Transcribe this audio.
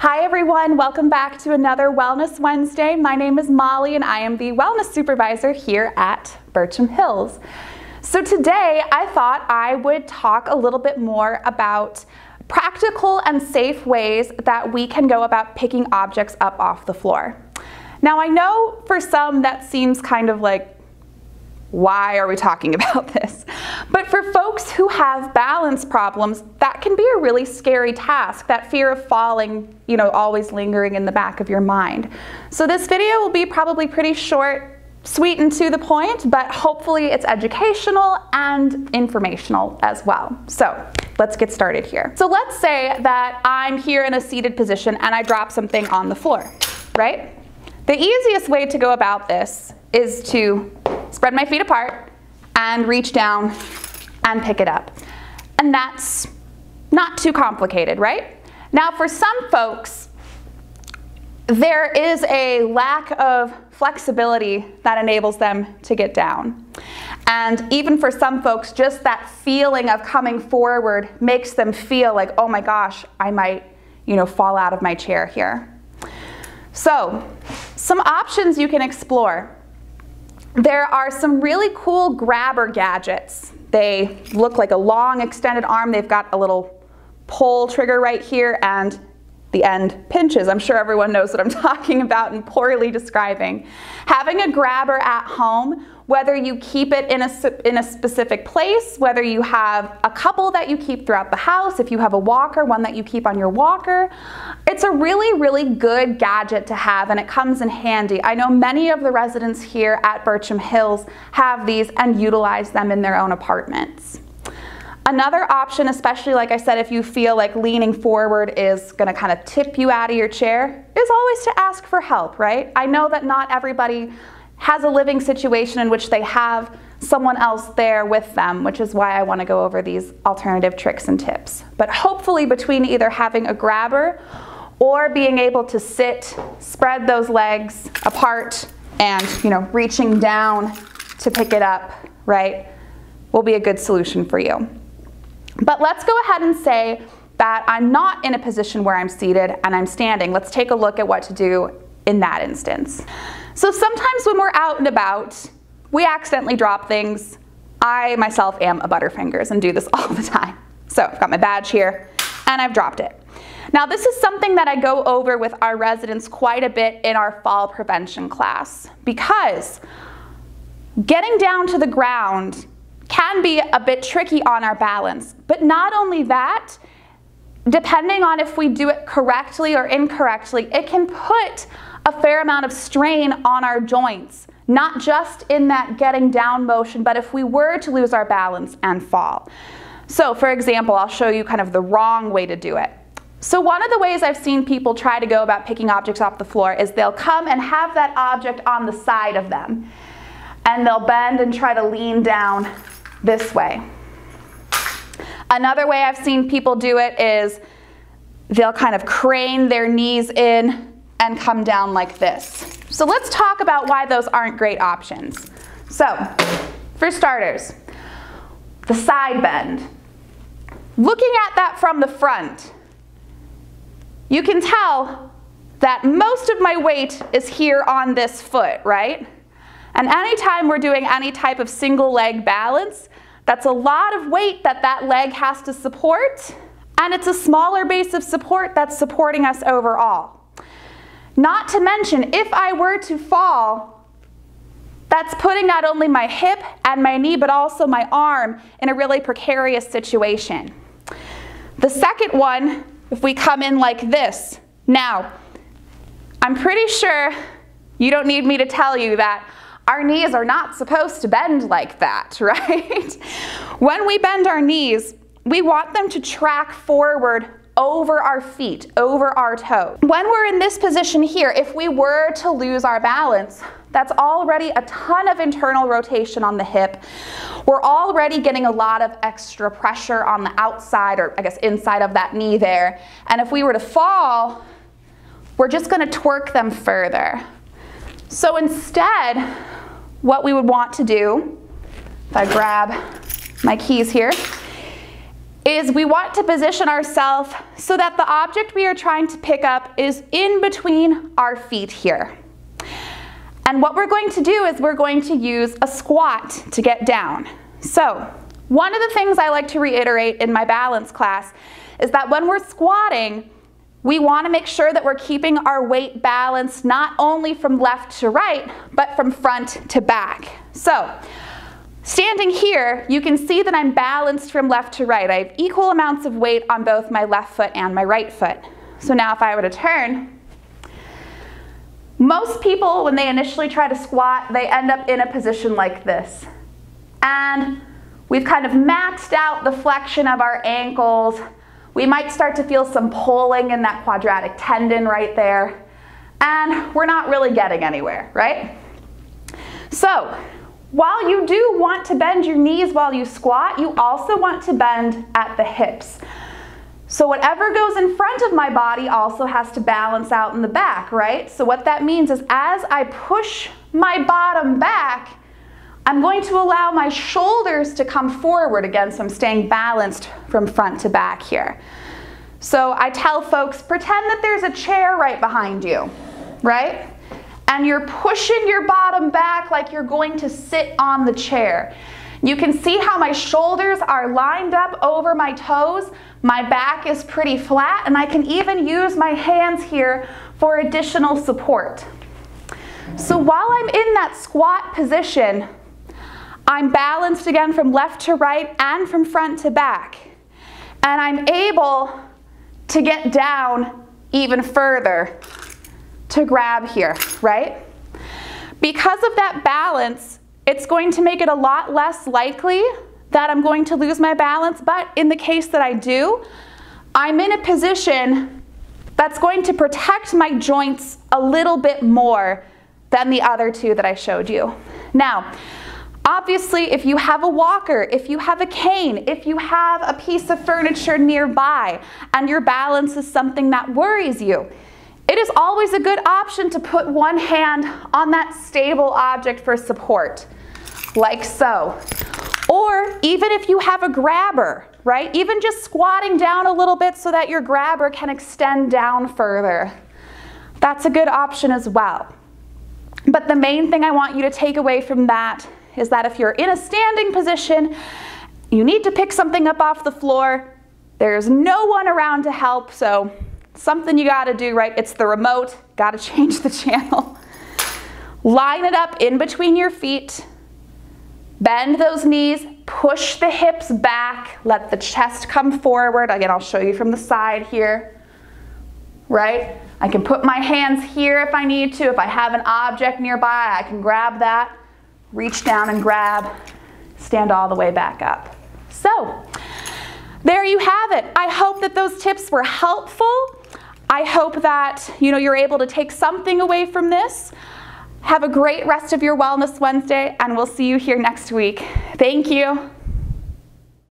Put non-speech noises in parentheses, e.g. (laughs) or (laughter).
Hi everyone, welcome back to another Wellness Wednesday. My name is Molly and I am the Wellness Supervisor here at Burcham Hills. So today I thought I would talk a little bit more about practical and safe ways that we can go about picking objects up off the floor. Now I know for some that seems kind of like why are we talking (laughs) about this? But for folks who have balance problems, that can be a really scary task, that fear of falling, you know, always lingering in the back of your mind. So this video will be probably pretty short, sweet and to the point, but hopefully it's educational and informational as well. So let's get started here. So let's say that I'm here in a seated position and I drop something on the floor, right? The easiest way to go about this is to spread my feet apart and reach down and pick it up. And that's not too complicated, right? Now for some folks, there is a lack of flexibility that enables them to get down. And even for some folks, just that feeling of coming forward makes them feel like, oh my gosh, I might, you know, fall out of my chair here. So, some options you can explore. There are some really cool grabber gadgets. They look like a long extended arm. They've got a little pull trigger right here and the end pinches. I'm sure everyone knows what I'm (laughs) talking about and poorly describing. Having a grabber at home, whether you keep it in a, in a specific place, whether you have a couple that you keep throughout the house, if you have a walker, one that you keep on your walker, it's a really, really good gadget to have and it comes in handy. I know many of the residents here at Burcham Hills have these and utilize them in their own apartments. Another option, especially like I said, if you feel like leaning forward is gonna kind of tip you out of your chair, is always to ask for help, right? I know that not everybody has a living situation in which they have someone else there with them, which is why I wanna go over these alternative tricks and tips. But hopefully between either having a grabber or being able to sit, spread those legs apart and, you know, reaching down to pick it up, right, will be a good solution for you. But let's go ahead and say that I'm not in a position where I'm seated and I'm standing. Let's take a look at what to do in that instance. So sometimes when we're out and about, we accidentally drop things. I myself am a Butterfingers and do this (laughs) all the time. So I've got my badge here and I've dropped it. Now this is something that I go over with our residents quite a bit in our fall prevention class because getting down to the ground can be a bit tricky on our balance. But not only that, depending on if we do it correctly or incorrectly, it can put a fair amount of strain on our joints, not just in that getting down motion, but if we were to lose our balance and fall. So for example, I'll show you kind of the wrong way to do it. So one of the ways I've seen people try to go about picking objects off the floor is they'll come and have that object on the side of them. And they'll bend and try to lean down this way. Another way I've seen people do it is they'll kind of crane their knees in and come down like this. So let's talk about why those aren't great options. So, for starters, the side bend. Looking at that from the front, you can tell that most of my weight is here on this foot, right? And anytime we're doing any type of single leg balance, that's a lot of weight that that leg has to support, and it's a smaller base of support that's supporting us overall. Not to mention, if I were to fall, that's putting not only my hip and my knee, but also my arm in a really precarious situation. The second one, if we come in like this, now, I'm pretty sure you don't need me to tell you that our knees are not supposed to bend like that, (laughs) right? when we bend our knees, we want them to track forward over our feet, over our toes. When we're in this position here, if we were to lose our balance, that's already a ton of internal rotation on the hip. We're already getting a lot of extra pressure on the outside, or I guess inside of that knee there. And if we were to fall, we're just gonna twerk them further. So instead, what we would want to do, if I grab my keys here, is we want to position ourselves so that the object we are trying to pick up is in between our feet here. And what we're going to do is we're going to use a squat to get down. So one of the things I like to reiterate in my balance class is that when we're squatting, we want to make sure that we're keeping our weight balanced not only from left to right, but from front to back. So Standing here, you can see that I'm balanced from left to right. I have equal amounts of weight on both my left foot and my right foot. So now if I were to turn, most people, when they initially try to squat, they end up in a position like this. And we've kind of maxed out the flexion of our ankles. We might start to feel some pulling in that quadratic tendon right there. And we're not really getting anywhere, right? So while you do want to bend your knees while you squat, you also want to bend at the hips. So whatever goes in front of my body also has to balance out in the back, right? So what that means is as I push my bottom back, I'm going to allow my shoulders to come forward again, so I'm staying balanced from front to back here. So I tell folks, pretend that there's a chair right behind you, right? And you're pushing your bottom back like you're going to sit on the chair. You can see how my shoulders are lined up over my toes. My back is pretty flat and I can even use my hands here for additional support. So while I'm in that squat position, I'm balanced again from left to right and from front to back. And I'm able to get down even further to grab here, right? Because of that balance, it's going to make it a lot less likely that I'm going to lose my balance, but in the case that I do, I'm in a position that's going to protect my joints a little bit more than the other two that I showed you. Now, obviously, if you have a walker, if you have a cane, if you have a piece of furniture nearby, and your balance is something that worries you, it is always a good option to put one hand on that stable object for support, like so. Or even if you have a grabber, right? Even just squatting down a little bit so that your grabber can extend down further. That's a good option as well. But the main thing I want you to take away from that is that if you're in a standing position, you need to pick something up off the floor, there's no one around to help, so something you gotta do, right? It's the remote, gotta (laughs) change the channel. Line it up in between your feet. Bend those knees, push the hips back, let the chest come forward. Again, I'll show you from the side here, right? I can put my hands here if I need to. If I have an object nearby, I can grab that, reach down and grab, stand all the way back up. So, there you have it. I hope that those tips were helpful. I hope that you know you're able to take something away from this. Have a great rest of your Wellness Wednesday, and we'll see you here next week. Thank you.